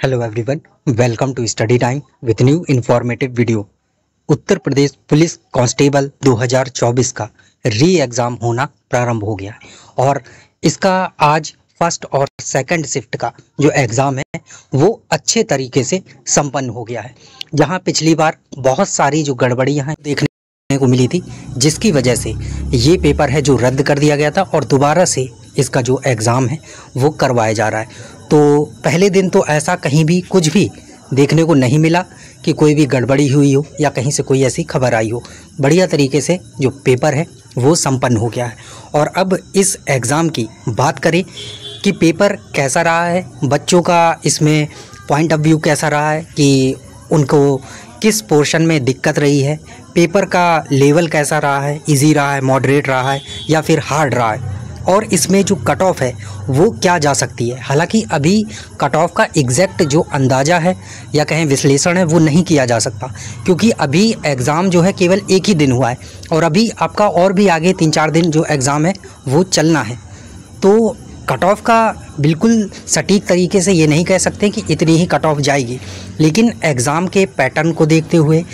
Hello everyone welcome to study time with new informative video Uttar Pradesh police constable 2024 का री exam होना प्रारंभ हो गया और इसका आज फ़र्स्ट और सेकंड शिफ्ट का जो एग्ज़ाम है, वो अच्छे तरीके से संपन्न हो गया है। जहाँ पिछली बार बहुत सारी जो गड़बड़ियाँ हैं देखने को मिली थी, जिसकी वजह से ये पेपर है जो रद्द कर दिया गया था और दोबारा से इसका जो एग्ज़ाम है, वो करवाया जा रहा है। तो पहले दिन तो ऐसा कहीं भी कुछ भी देखने को नहीं मिला कि कोई भी गड़बड़ी हुई हो या कहीं से कोई ऐसी खबर आई हो। बढ़िया तरीके से जो पेपर है, वो संपन्न हो गया है। और अब इस एग्ज़ाम की बात करें कि पेपर कैसा रहा है, बच्चों का इसमें पॉइंट ऑफ़ व्यू कैसा रहा है, कि उनको किस पोर्शन में दिक्कत रही है, पेपर का लेवल कैसा रहा है, इजी रहा है, मॉडरेट रहा है या फिर हार्ड रहा है और इसमें जो कट ऑफ़ है, वो क्या जा सकती है? हालाँकि अभी कट ऑफ़ का एग्जैक्ट जो अंदाज़ा है या कहें विश्लेषण है, वो नहीं किया जा सकता। क्योंकि अभी एग्ज़ाम जो है केवल एक ही दिन हुआ है और अभी आपका और भी आगे तीन चार दिन जो एग्ज़ाम है, वो चलना है। तो कट ऑफ़ का बिल्कुल सटीक तरीके से ये नहीं कह सकते कि इतनी ही कट ऑफ़ जाएगी। लेकिन एग्ज़ाम के पैटर्न को देखते हुए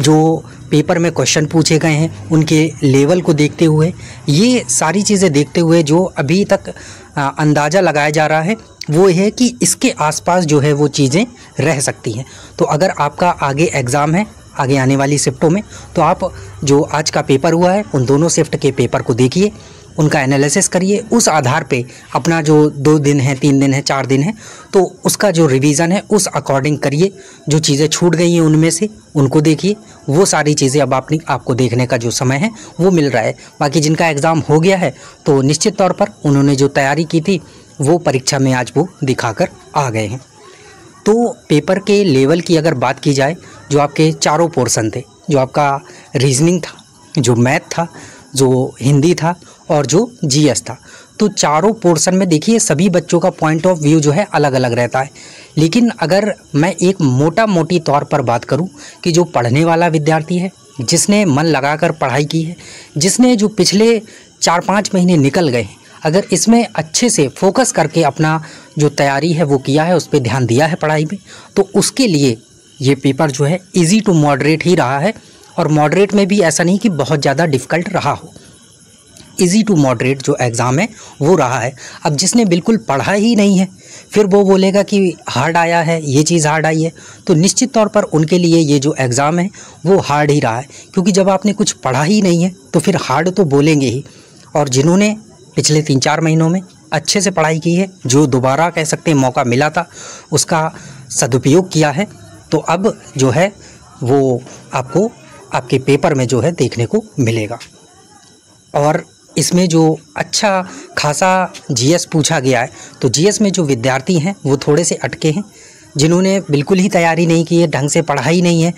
जो पेपर में क्वेश्चन पूछे गए हैं, उनके लेवल को देखते हुए। ये सारी चीज़ें देखते हुए जो अभी तक अंदाज़ा लगाया जा रहा है, वो है कि इसके आसपास जो है वो चीज़ें रह सकती हैं। तो अगर आपका आगे एग्ज़ाम है, आगे आने वाली शिफ्टों में तो आप जो आज का पेपर हुआ है, उन दोनों शिफ्ट के पेपर को देखिए। उनका एनालिसिस करिए। उस आधार पे अपना जो दो दिन है, तीन दिन है, चार दिन है तो उसका जो रिवीजन है, उस अकॉर्डिंग करिए। जो चीज़ें छूट गई हैं उनमें से, उनको देखिए। वो सारी चीज़ें अब अपनी आपको देखने का जो समय है, वो मिल रहा है। बाकी जिनका एग्ज़ाम हो गया है तो निश्चित तौर पर उन्होंने जो तैयारी की थी, वो परीक्षा में आज वो दिखाकर आ गए हैं। तो पेपर के लेवल की अगर बात की जाए, जो आपके चारों पोर्सन थे, जो आपका रीजनिंग था, जो मैथ था जो हिंदी था और जो जीएस था। तो चारों पोर्शन में देखिए सभी बच्चों का पॉइंट ऑफ़ व्यू जो है अलग अलग रहता है। लेकिन अगर मैं एक मोटा मोटी तौर पर बात करूँ कि जो पढ़ने वाला विद्यार्थी है, जिसने मन लगाकर पढ़ाई की है, जिसने जो पिछले चार पाँच महीने निकल गए हैं, अगर इसमें अच्छे से फोकस करके अपना जो तैयारी है वो किया है, उस पर ध्यान दिया है पढ़ाई में तो उसके लिए ये पेपर जो है इजी टू मॉडरेट ही रहा है। और मॉडरेट में भी ऐसा नहीं कि बहुत ज़्यादा डिफ़िकल्ट रहा हो। इजी टू मॉडरेट जो एग्ज़ाम है, वो रहा है। अब जिसने बिल्कुल पढ़ा ही नहीं है, फिर वो बोलेगा कि हार्ड आया है, ये चीज़ हार्ड आई है। तो निश्चित तौर पर उनके लिए ये जो एग्ज़ाम है, वो हार्ड ही रहा है। क्योंकि जब आपने कुछ पढ़ा ही नहीं है तो फिर हार्ड तो बोलेंगे ही। और जिन्होंने पिछले तीन चार महीनों में अच्छे से पढ़ाई की है, जो दोबारा कह सकते हैं मौका मिला था, उसका सदुपयोग किया है। तो अब जो है, वो आपको आपके पेपर में जो है देखने को मिलेगा। और इसमें जो अच्छा खासा जीएस पूछा गया है तो जीएस में जो विद्यार्थी हैं, वो थोड़े से अटके हैं, जिन्होंने बिल्कुल ही तैयारी नहीं की है, ढंग से पढ़ाई नहीं है।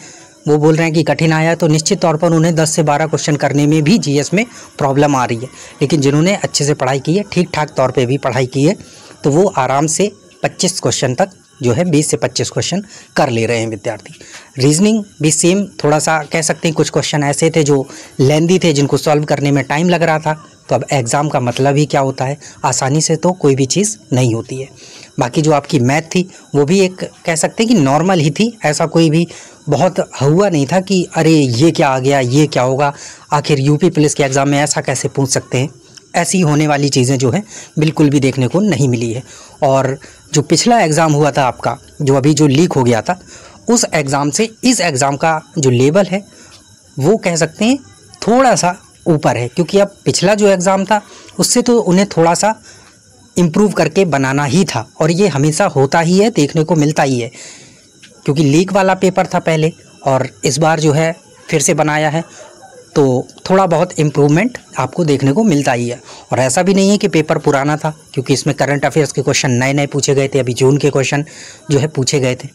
वो बोल रहे हैं कि कठिन आया तो निश्चित तौर पर उन्हें 10 से 12 क्वेश्चन करने में भी जीएस में प्रॉब्लम आ रही है। लेकिन जिन्होंने अच्छे से पढ़ाई की है ठीक ठाक तौर पे भी पढ़ाई की है तो वो आराम से 25 क्वेश्चन तक जो है 20 से 25 क्वेश्चन कर ले रहे हैं विद्यार्थी। रीजनिंग भी सेम थोड़ा सा कह सकते हैं, कुछ क्वेश्चन ऐसे थे जो लेंदी थे, जिनको सॉल्व करने में टाइम लग रहा था। तो अब एग्ज़ाम का मतलब ही क्या होता है? आसानी से तो कोई भी चीज़ नहीं होती है। बाकी जो आपकी मैथ थी, वो भी एक कह सकते हैं कि नॉर्मल ही थी। ऐसा कोई भी बहुत हुआ नहीं था कि, अरे, ये क्या आ गया? ये क्या होगा? आखिर यूपी पुलिस के एग्ज़ाम में ऐसा कैसे पूछ सकते हैं? ऐसी होने वाली चीज़ें जो है, बिल्कुल भी देखने को नहीं मिली है। और जो पिछला एग्ज़ाम हुआ था आपका, जो अभी जो लीक हो गया था उस एग्ज़ाम से इस एग्ज़ाम का जो लेवल है, वो कह सकते हैं थोड़ा सा ऊपर है, क्योंकि अब पिछला जो एग्ज़ाम था, उससे तो उन्हें थोड़ा सा इम्प्रूव करके बनाना ही था, और ये हमेशा होता ही है, देखने को मिलता ही है, क्योंकि लीक वाला पेपर था पहले, और इस बार जो है फिर से बनाया है तो थोड़ा बहुत इम्प्रूवमेंट आपको देखने को मिलता ही है। और ऐसा भी नहीं है कि पेपर पुराना था, क्योंकि इसमें करंट अफेयर्स के क्वेश्चन नए नए पूछे गए थे, अभी जून के क्वेश्चन जो है पूछे गए थे।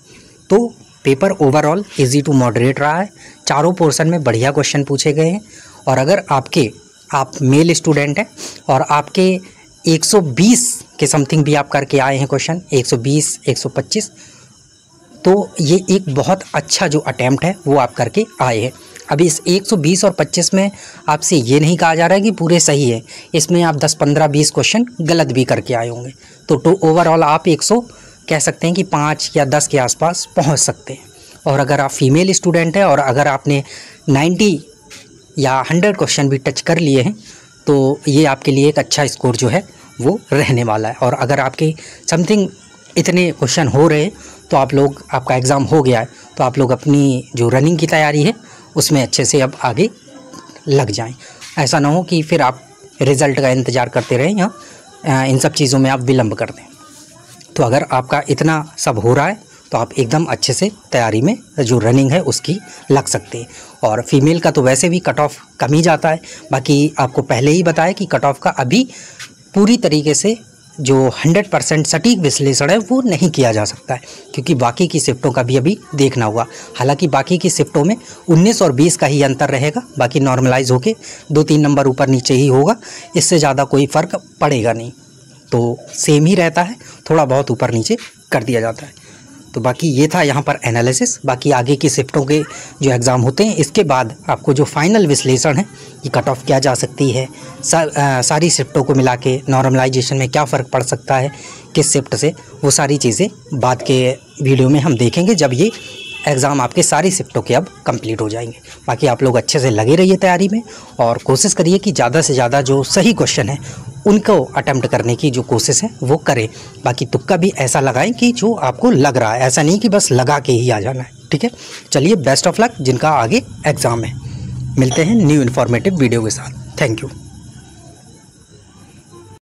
तो paper overall easy to moderate रहा है। चारों पोर्शन में बढ़िया क्वेश्चन पूछे गए हैं। और अगर आपके, आप मेल स्टूडेंट हैं और आपके 120 के समथिंग भी आप करके आए हैं क्वेश्चन 120 125 तो ये एक बहुत अच्छा जो अटैम्प्ट है, वो आप करके आए हैं। अभी इस 120 और 25 में आपसे ये नहीं कहा जा रहा है कि पूरे सही है। इसमें आप 10 15 20 क्वेश्चन गलत भी करके आए होंगे। तो टू तो ओवरऑल आप कह सकते हैं कि पाँच या दस के आसपास पहुँच सकते हैं। और अगर आप फीमेल स्टूडेंट हैं और अगर आपने नाइन्टी या हंड्रेड क्वेश्चन भी टच कर लिए हैं तो ये आपके लिए एक अच्छा स्कोर जो है, वो रहने वाला है। और अगर आपके समथिंग इतने क्वेश्चन हो रहे तो आप लोग, आपका एग्ज़ाम हो गया है तो आप लोग अपनी जो रनिंग की तैयारी है, उसमें अच्छे से अब आगे लग जाएँ। ऐसा ना हो कि फिर आप रिज़ल्ट का इंतज़ार करते रहें या इन सब चीज़ों में आप विलम्ब कर दें। तो अगर आपका इतना सब हो रहा है तो आप एकदम अच्छे से तैयारी में जो रनिंग है, उसकी लग सकते हैं। और फीमेल का तो वैसे भी कट ऑफ़ कम ही जाता है। बाकी आपको पहले ही बताया कि कट ऑफ़ का अभी पूरी तरीके से जो 100 परसेंट सटीक विश्लेषण है, वो नहीं किया जा सकता है। क्योंकि बाकी की शिफ्टों का भी अभी देखना होगा। हालाँकि बाकी की शिफ्टों में 19 और 20 का ही अंतर रहेगा। बाकी नॉर्मलाइज होके दो तीन नंबर ऊपर नीचे ही होगा। इससे ज़्यादा कोई फ़र्क पड़ेगा नहीं। तो सेम ही रहता है थोड़ा बहुत ऊपर नीचे कर दिया जाता है। तो बाकी ये था यहाँ पर एनालिसिस बाकी आगे की शिफ्टों के जो एग्ज़ाम होते हैं इसके बाद आपको जो फाइनल विश्लेषण है कि कट ऑफ़ क्या जा सकती है। सा, आ, सारी शिफ्टों को मिला के नॉर्मलाइजेशन में क्या फ़र्क पड़ सकता है किस शिफ्ट से वो सारी चीज़ें बाद के वीडियो में हम देखेंगे जब ये एग्ज़ाम आपके सारी शिफ्टों के अब कंप्लीट हो जाएँगे। बाकी आप लोग अच्छे से लगे रहिए तैयारी में और कोशिश करिए कि ज़्यादा से ज़्यादा जो सही क्वेश्चन है, उनको अटैम्प्ट करने की जो कोशिश है, वो करें। बाकी तुक्का भी ऐसा लगाएँ कि जो आपको लग रहा है, ऐसा नहीं कि बस लगा के ही आ जाना है, ठीक है? चलिए बेस्ट ऑफ़ लक जिनका आगे एग्ज़ाम है। मिलते हैं न्यू इन्फॉर्मेटिव वीडियो के साथ। Thank you